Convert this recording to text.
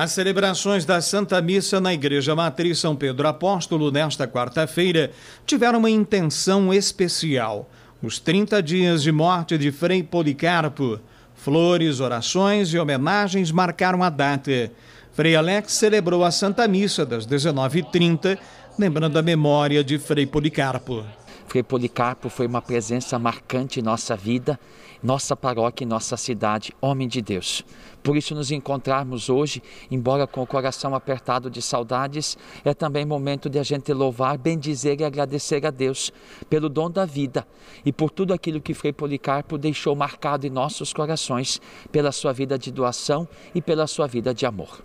As celebrações da Santa Missa na Igreja Matriz São Pedro Apóstolo nesta quarta-feira tiveram uma intenção especial. Os 30 dias de morte de Frei Policarpo. Flores, orações e homenagens marcaram a data. Frei Alex celebrou a Santa Missa das 19h30, lembrando a memória de Frei Policarpo. Frei Policarpo foi uma presença marcante em nossa vida, nossa paróquia e nossa cidade, homem de Deus. Por isso, nos encontrarmos hoje, embora com o coração apertado de saudades, é também momento de a gente louvar, bendizer e agradecer a Deus pelo dom da vida e por tudo aquilo que Frei Policarpo deixou marcado em nossos corações, pela sua vida de doação e pela sua vida de amor.